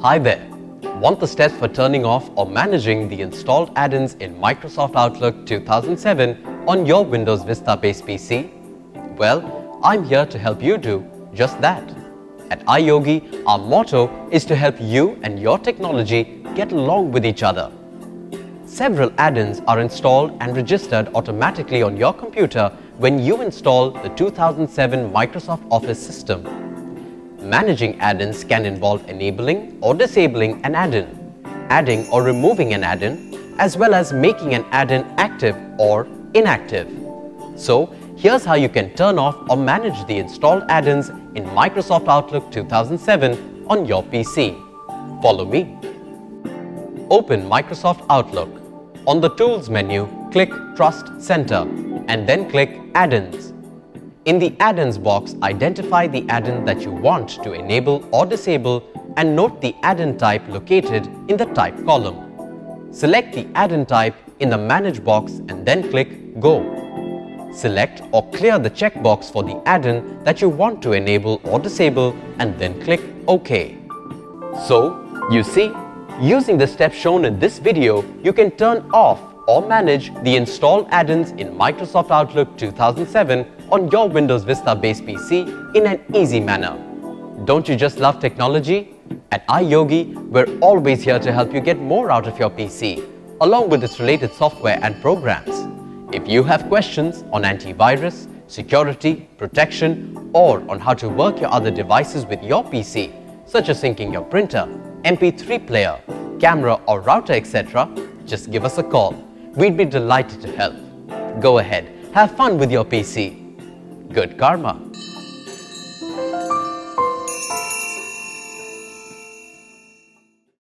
Hi there. Want the steps for turning off or managing the installed add-ins in Microsoft Outlook 2007 on your Windows Vista-based PC? Well, I'm here to help you do just that. At iYogi, our motto is to help you and your technology get along with each other. Several add-ins are installed and registered automatically on your computer when you install the 2007 Microsoft Office system. Managing add-ins can involve enabling or disabling an add-in, adding or removing an add-in, as well as making an add-in active or inactive. So, here's how you can turn off or manage the installed add-ins in Microsoft Outlook 2007 on your PC. Follow me. Open Microsoft Outlook. On the Tools menu, click Trust Center and then click Add-ins. In the Add-ins box, identify the add-in that you want to enable or disable and note the add-in type located in the Type column. Select the add-in type in the Manage box and then click Go. Select or clear the checkbox for the add-in that you want to enable or disable and then click OK. So, you see, Using the steps shown in this video, you can turn off or manage the installed add-ins in Microsoft Outlook 2007 on your Windows Vista-based PC in an easy manner. Don't you just love technology? At iYogi, we're always here to help you get more out of your PC, along with its related software and programs. If you have questions on antivirus, security, protection, or on how to work your other devices with your PC, such as syncing your printer, MP3 player, camera or router etc., just give us a call. We'd be delighted to help. Go ahead, have fun with your PC. Good karma.